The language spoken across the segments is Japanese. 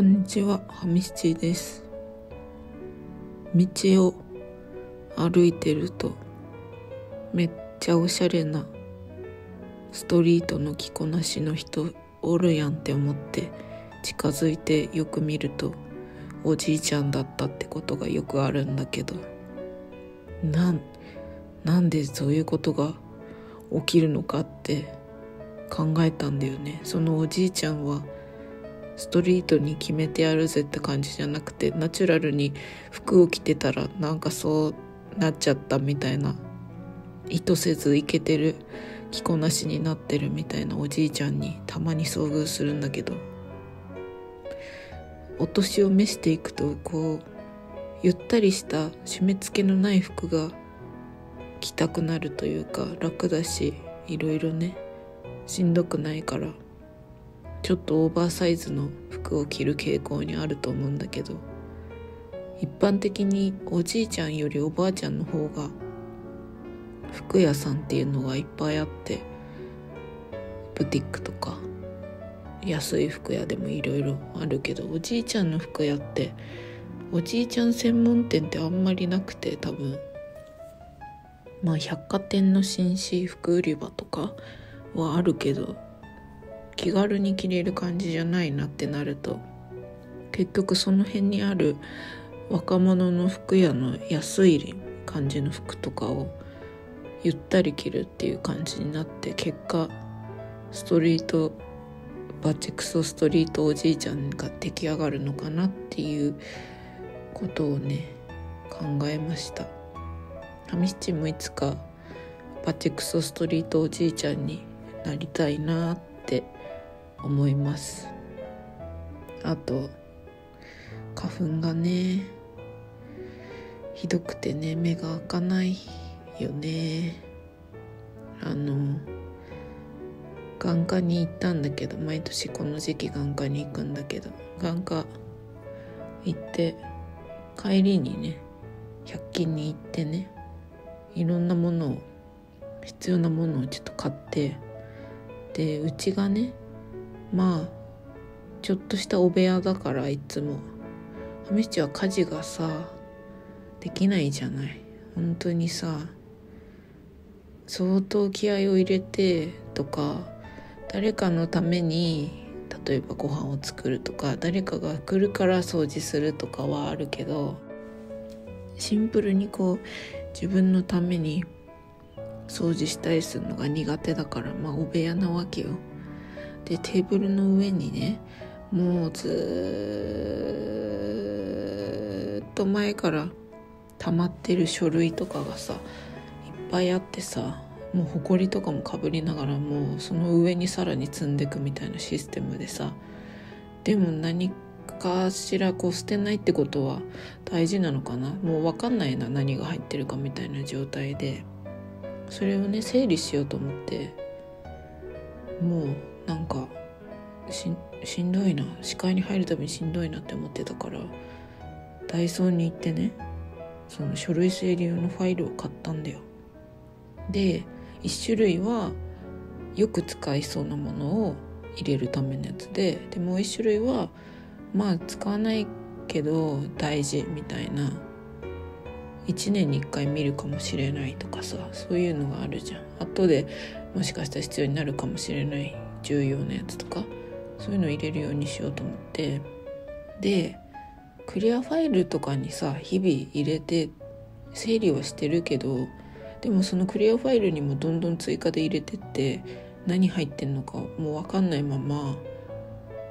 こんにちは、ハミスチです。道を歩いてると、めっちゃおしゃれなストリートの着こなしの人おるやんって思って近づいてよく見ると、おじいちゃんだったってことがよくあるんだけど、なん、なんでそういうことが起きるのかって考えたんだよね。そのおじいちゃんは、ストリートに決めてやるぜって感じじゃなくてナチュラルに服を着てたらなんかそうなっちゃったみたいな意図せずイケてる着こなしになってるみたいなおじいちゃんにたまに遭遇するんだけどお年を召していくとこうゆったりした締め付けのない服が着たくなるというか楽だしいろいろねしんどくないから。ちょっとオーバーサイズの服を着る傾向にあると思うんだけど一般的におじいちゃんよりおばあちゃんの方が服屋さんっていうのがいっぱいあってブティックとか安い服屋でもいろいろあるけどおじいちゃんの服屋っておじいちゃん専門店ってあんまりなくて多分。まあ百貨店の紳士服売り場とかはあるけど気軽に着れる感じじゃないなってなると結局その辺にある若者の服屋の安い感じの服とかをゆったり着るっていう感じになって結果ストリートバチクソストリートおじいちゃんが出来上がるのかなっていうことをね考えました。ハミスチもいつかバチクソストリートおじいちゃんになりたいなって思います。あと花粉がねひどくてね目が開かないよね。あの眼科に行ったんだけど毎年この時期眼科に行くんだけど眼科行って帰りにね100均に行ってねいろんなものを必要なものをちょっと買ってでうちがねまあちょっとしたお部屋だからいつも。ハミシチは家事がさできないじゃない。本当にさ相当気合を入れてとか誰かのために例えばご飯を作るとか誰かが来るから掃除するとかはあるけどシンプルにこう自分のために掃除したりするのが苦手だからまあお部屋なわけよ。でテーブルの上にねもうずっと前から溜まってる書類とかがさいっぱいあってさもうほこりとかもかぶりながらもうその上にさらに積んでくみたいなシステムでさでも何かしらこう捨てないってことは大事なのかな？もう分かんないな何が入ってるかみたいな状態で。それをね整理しようと思ってもうなんかしんどいな。視界に入るたびにしんどいなって思ってたからダイソーに行ってねその書類整理用のファイルを買ったんだよ。で1種類はよく使いそうなものを入れるためのやつででもう1種類はまあ使わないけど大事みたいな1年に1回見るかもしれないとかさそういうのがあるじゃん。後でもしかしたら必要になるかもしれない重要なやつとかそういうの入れるようにしようと思って。でクリアファイルとかにさ日々入れて整理はしてるけどでもそのクリアファイルにもどんどん追加で入れてって何入ってんのかもう分かんないまま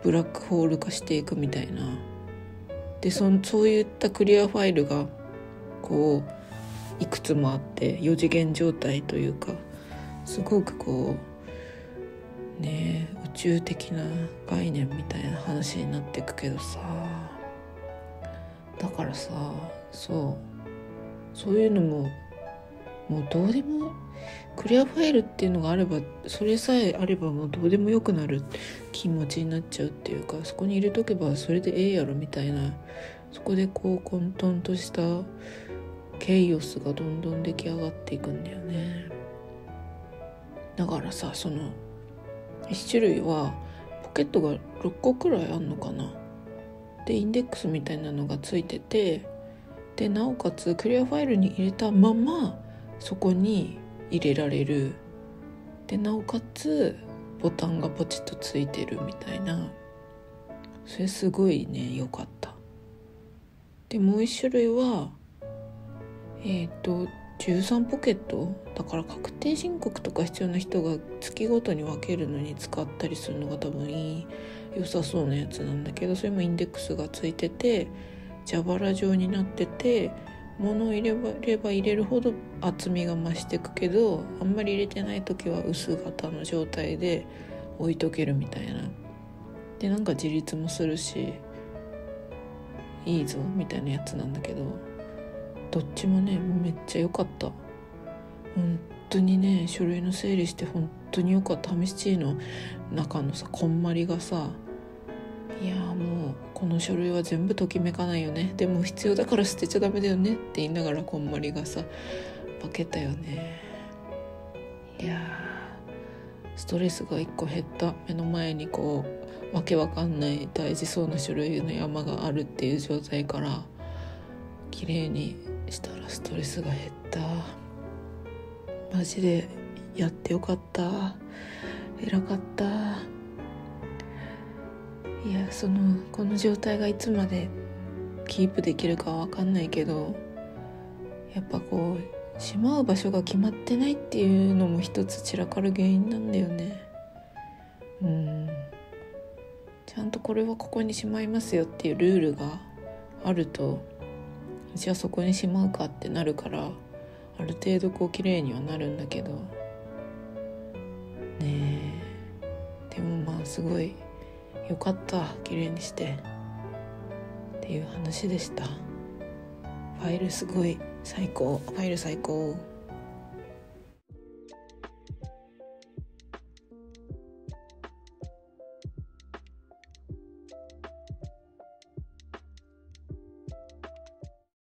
ブラックホール化していくみたいな。でそそういったクリアファイルがこういくつもあって4次元状態というかすごくこうね宇宙的な概念みたいな話になってくけどさ。だからさそうそういうのももうどうでもクリアファイルっていうのがあればそれさえあればもうどうでもよくなる気持ちになっちゃうっていうかそこに入れとけばそれでええやろみたいなそこでこう混沌としたケイオスがどんどん出来上がっていくんだよね。だからさその1種類はポケットが6個くらいあんのかな？でインデックスみたいなのがついててでなおかつクリアファイルに入れたままそこに入れられる。でなおかつボタンがポチッとついてるみたいな。それすごいね良かった。でもう一種類はえっ、ー、と13ポケット？だから確定申告とか必要な人が月ごとに分けるのに使ったりするのが多分いい良さそうなやつなんだけどそれもインデックスがついてて蛇腹状になってて物を入れれば入れるほど厚みが増してくけどあんまり入れてない時は薄型の状態で置いとけるみたいな。でなんか自立もするしいいぞみたいなやつなんだけど。どっちもねめっちゃ良かった。本当にね書類の整理して本当に良かった。試し地の？中のさこんまりがさ。いやもうこの書類は全部ときめかないよね。でも必要だから捨てちゃダメだよねって言いながらこんまりがさ化けたよね。いやストレスが1個減った。目の前にこうわけわかんない大事そうな書類の山があるっていう状態から綺麗にしたらストレスが減った。マジでやってよかった。偉かった。いやそのこの状態がいつまでキープできるかは分かんないけどやっぱこうしまう場所が決まってないっていうのも一つ散らかる原因なんだよね。うん。ちゃんとこれはここにしまいますよっていうルールがあるとじゃあそこにしまうかってなるからある程度こう綺麗にはなるんだけど。ねえ。でもまあすごいよかった。綺麗にして。っていう話でした。ファイルすごい最高。ファイル最高。